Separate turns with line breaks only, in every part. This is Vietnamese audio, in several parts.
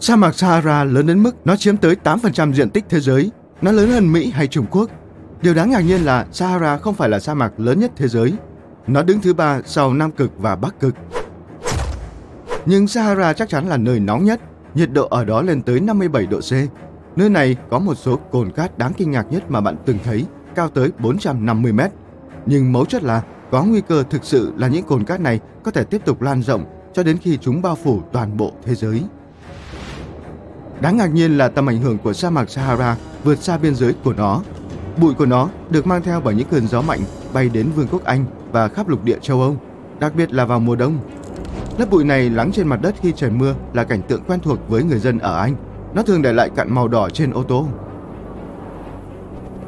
Sa mạc Sahara lớn đến mức nó chiếm tới 8% diện tích thế giới. Nó lớn hơn Mỹ hay Trung Quốc. Điều đáng ngạc nhiên là Sahara không phải là sa mạc lớn nhất thế giới. Nó đứng thứ ba sau Nam Cực và Bắc Cực. Nhưng Sahara chắc chắn là nơi nóng nhất, nhiệt độ ở đó lên tới 57 độ C. Nơi này có một số cồn cát đáng kinh ngạc nhất mà bạn từng thấy, cao tới 450 mét. Nhưng mấu chốt là có nguy cơ thực sự là những cồn cát này có thể tiếp tục lan rộng cho đến khi chúng bao phủ toàn bộ thế giới. Đáng ngạc nhiên là tầm ảnh hưởng của sa mạc Sahara vượt xa biên giới của nó. Bụi của nó được mang theo bởi những cơn gió mạnh bay đến Vương quốc Anh và khắp lục địa châu Âu, đặc biệt là vào mùa đông. Lớp bụi này lắng trên mặt đất khi trời mưa là cảnh tượng quen thuộc với người dân ở Anh. Nó thường để lại cặn màu đỏ trên ô tô.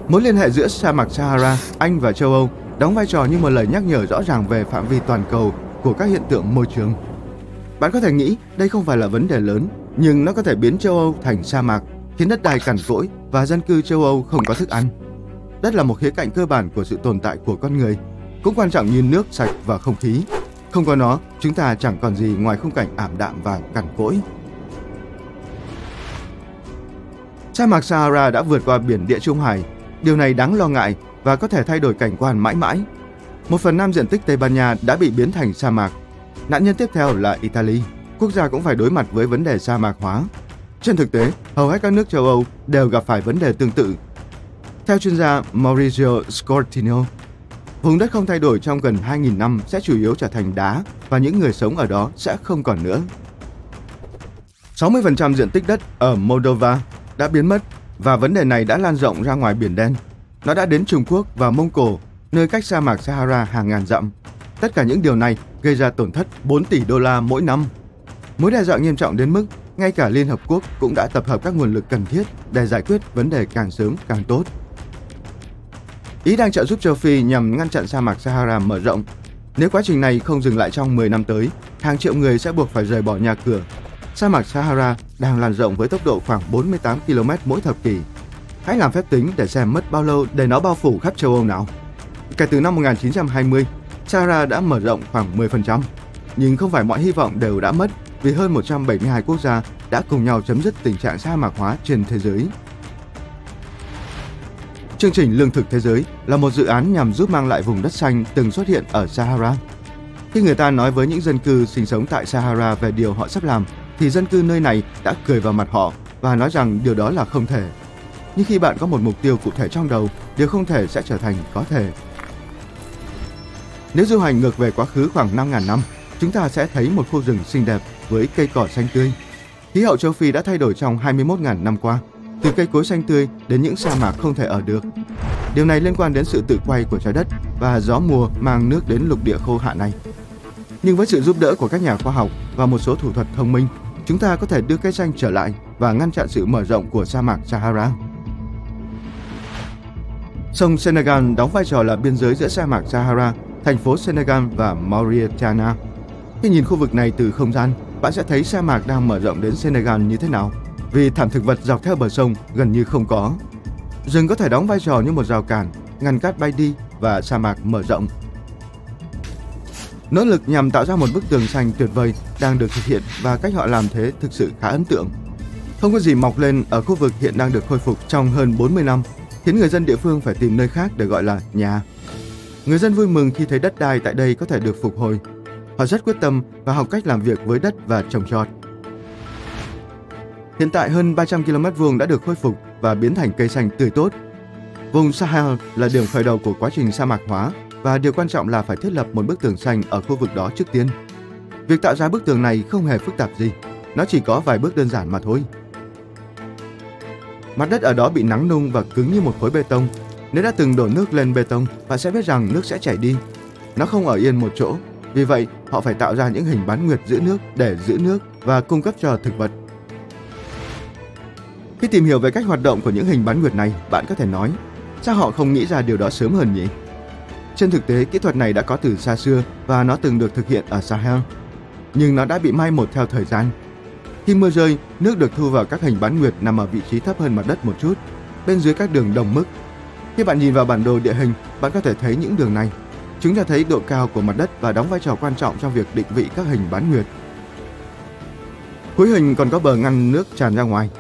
Mối liên hệ giữa sa mạc Sahara, Anh và châu Âu đóng vai trò như một lời nhắc nhở rõ ràng về phạm vi toàn cầu của các hiện tượng môi trường. Bạn có thể nghĩ đây không phải là vấn đề lớn, nhưng nó có thể biến châu Âu thành sa mạc, khiến đất đai cằn cỗi và dân cư châu Âu không có thức ăn. Đất là một khía cạnh cơ bản của sự tồn tại của con người, cũng quan trọng như nước sạch và không khí. Không có nó, chúng ta chẳng còn gì ngoài khung cảnh ảm đạm và cằn cỗi. Sa mạc Sahara đã vượt qua biển Địa Trung Hải. Điều này đáng lo ngại và có thể thay đổi cảnh quan mãi mãi. Một phần năm diện tích Tây Ban Nha đã bị biến thành sa mạc. Nạn nhân tiếp theo là Italy. Quốc gia cũng phải đối mặt với vấn đề sa mạc hóa. Trên thực tế, hầu hết các nước châu Âu đều gặp phải vấn đề tương tự. Theo chuyên gia Maurizio Scortino, vùng đất không thay đổi trong gần 2.000 năm sẽ chủ yếu trở thành đá và những người sống ở đó sẽ không còn nữa. 60% diện tích đất ở Moldova đã biến mất và vấn đề này đã lan rộng ra ngoài Biển Đen. Nó đã đến Trung Quốc và Mông Cổ, nơi cách sa mạc Sahara hàng ngàn dặm. Tất cả những điều này gây ra tổn thất 4 tỷ đô la mỗi năm. Mối đe dọa nghiêm trọng đến mức ngay cả Liên Hợp Quốc cũng đã tập hợp các nguồn lực cần thiết để giải quyết vấn đề càng sớm càng tốt. Ý đang trợ giúp châu Phi nhằm ngăn chặn sa mạc Sahara mở rộng. Nếu quá trình này không dừng lại trong 10 năm tới, hàng triệu người sẽ buộc phải rời bỏ nhà cửa. Sa mạc Sahara đang lan rộng với tốc độ khoảng 48 km mỗi thập kỷ. Hãy làm phép tính để xem mất bao lâu để nó bao phủ khắp châu Âu nào. Kể từ năm 1920, Sahara đã mở rộng khoảng 10%, nhưng không phải mọi hy vọng đều đã mất vì hơn 172 quốc gia đã cùng nhau chấm dứt tình trạng sa mạc hóa trên thế giới. Chương trình Lương thực Thế giới là một dự án nhằm giúp mang lại vùng đất xanh từng xuất hiện ở Sahara. Khi người ta nói với những dân cư sinh sống tại Sahara về điều họ sắp làm, thì dân cư nơi này đã cười vào mặt họ và nói rằng điều đó là không thể. Nhưng khi bạn có một mục tiêu cụ thể trong đầu, điều không thể sẽ trở thành có thể. Nếu du hành ngược về quá khứ khoảng 5.000 năm, chúng ta sẽ thấy một khu rừng xinh đẹp với cây cỏ xanh tươi. Khí hậu châu Phi đã thay đổi trong 21.000 năm qua, từ cây cối xanh tươi đến những sa mạc không thể ở được. Điều này liên quan đến sự tự quay của trái đất và gió mùa mang nước đến lục địa khô hạn này. Nhưng với sự giúp đỡ của các nhà khoa học và một số thủ thuật thông minh, chúng ta có thể đưa cây xanh trở lại và ngăn chặn sự mở rộng của sa mạc Sahara. Sông Senegal đóng vai trò là biên giới giữa sa mạc Sahara, thành phố Senegal và Mauritania. Khi nhìn khu vực này từ không gian, bạn sẽ thấy sa mạc đang mở rộng đến Senegal như thế nào, vì thảm thực vật dọc theo bờ sông gần như không có. Rừng có thể đóng vai trò như một rào cản, ngăn cát bay đi và sa mạc mở rộng. Nỗ lực nhằm tạo ra một bức tường xanh tuyệt vời đang được thực hiện và cách họ làm thế thực sự khá ấn tượng. Không có gì mọc lên ở khu vực hiện đang được khôi phục trong hơn 40 năm, khiến người dân địa phương phải tìm nơi khác để gọi là nhà. Người dân vui mừng khi thấy đất đai tại đây có thể được phục hồi. Họ rất quyết tâm và học cách làm việc với đất và trồng trọt. Hiện tại hơn 300 km vuông đã được khôi phục và biến thành cây xanh tươi tốt. Vùng Sahel là điểm khởi đầu của quá trình sa mạc hóa và điều quan trọng là phải thiết lập một bức tường xanh ở khu vực đó trước tiên. Việc tạo ra bức tường này không hề phức tạp gì, nó chỉ có vài bước đơn giản mà thôi. Mặt đất ở đó bị nắng nung và cứng như một khối bê tông. Nếu đã từng đổ nước lên bê tông, bạn sẽ biết rằng nước sẽ chảy đi. Nó không ở yên một chỗ, vì vậy họ phải tạo ra những hình bán nguyệt giữ nước để giữ nước và cung cấp cho thực vật. Khi tìm hiểu về cách hoạt động của những hình bán nguyệt này, bạn có thể nói, sao họ không nghĩ ra điều đó sớm hơn nhỉ? Trên thực tế, kỹ thuật này đã có từ xa xưa và nó từng được thực hiện ở Sahel. Nhưng nó đã bị mai một theo thời gian. Khi mưa rơi, nước được thu vào các hình bán nguyệt nằm ở vị trí thấp hơn mặt đất một chút, bên dưới các đường đồng mức. Khi bạn nhìn vào bản đồ địa hình, bạn có thể thấy những đường này. Chúng cho thấy độ cao của mặt đất và đóng vai trò quan trọng trong việc định vị các hình bán nguyệt. Cuối hình còn có bờ ngăn nước tràn ra ngoài.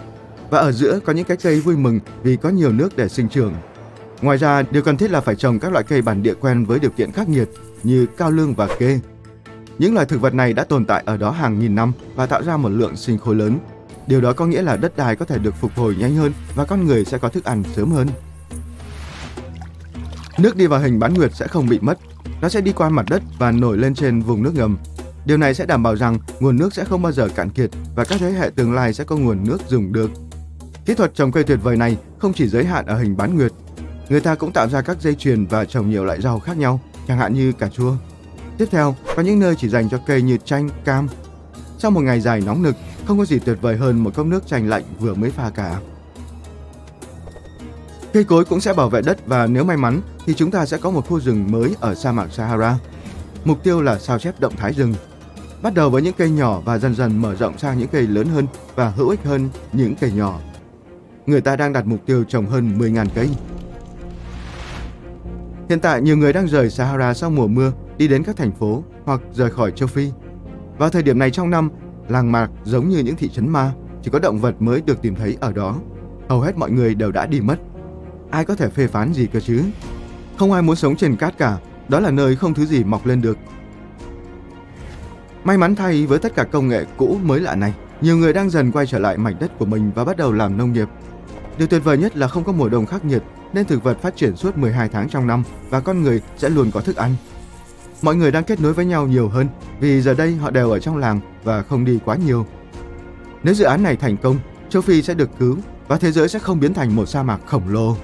Và ở giữa có những cái cây vui mừng vì có nhiều nước để sinh trưởng. Ngoài ra, điều cần thiết là phải trồng các loại cây bản địa quen với điều kiện khắc nghiệt như cao lương và kê. Những loài thực vật này đã tồn tại ở đó hàng nghìn năm và tạo ra một lượng sinh khối lớn. Điều đó có nghĩa là đất đai có thể được phục hồi nhanh hơn và con người sẽ có thức ăn sớm hơn. Nước đi vào hình bán nguyệt sẽ không bị mất. Nó sẽ đi qua mặt đất và nổi lên trên vùng nước ngầm. Điều này sẽ đảm bảo rằng nguồn nước sẽ không bao giờ cạn kiệt và các thế hệ tương lai sẽ có nguồn nước dùng được. Kỹ thuật trồng cây tuyệt vời này không chỉ giới hạn ở hình bán nguyệt. Người ta cũng tạo ra các dây chuyền và trồng nhiều loại rau khác nhau, chẳng hạn như cà chua. Tiếp theo, có những nơi chỉ dành cho cây như chanh, cam. Sau một ngày dài nóng nực, không có gì tuyệt vời hơn một cốc nước chanh lạnh vừa mới pha cả. Cây cối cũng sẽ bảo vệ đất và nếu may mắn thì chúng ta sẽ có một khu rừng mới ở sa mạc Sahara. Mục tiêu là sao chép động thái rừng. Bắt đầu với những cây nhỏ và dần dần mở rộng sang những cây lớn hơn và hữu ích hơn những cây nhỏ. Người ta đang đặt mục tiêu trồng hơn 10.000 cây. Hiện tại nhiều người đang rời Sahara sau mùa mưa đi đến các thành phố hoặc rời khỏi châu Phi. Vào thời điểm này trong năm, làng mạc giống như những thị trấn ma, chỉ có động vật mới được tìm thấy ở đó. Hầu hết mọi người đều đã đi mất ai có thể phê phán gì cơ chứ? Không ai muốn sống trên cát cả, đó là nơi không thứ gì mọc lên được. May mắn thay với tất cả công nghệ cũ mới lạ này, nhiều người đang dần quay trở lại mảnh đất của mình và bắt đầu làm nông nghiệp. Điều tuyệt vời nhất là không có mùa đông khắc nghiệt, nên thực vật phát triển suốt 12 tháng trong năm và con người sẽ luôn có thức ăn. Mọi người đang kết nối với nhau nhiều hơn vì giờ đây họ đều ở trong làng và không đi quá nhiều. Nếu dự án này thành công, châu Phi sẽ được cứu và thế giới sẽ không biến thành một sa mạc khổng lồ